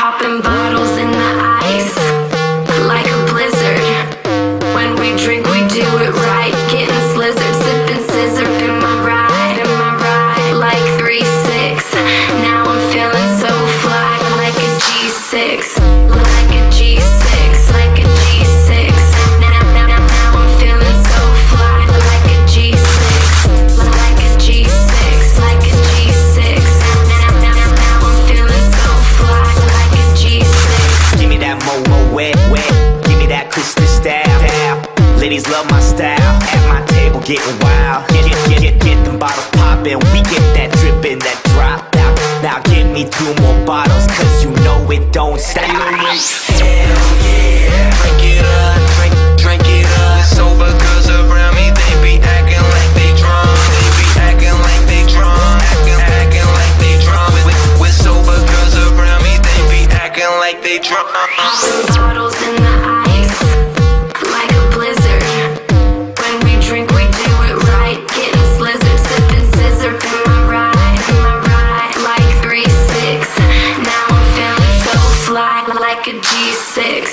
Popping bottles in the my. At my table, getting wild. Get, get, get, get, get them bottles poppin'. We get that drippin', that drop out. Now give me two more bottles, cause you know it don't stop. Hell yeah, drink it up, drink, drink it up. Sober girls around me, they be acting like they drunk. They be acting like they drunk, acting, acting like they drunk. With, with sober girls around me, they be acting like they drunk. Popping bottles in the a G6.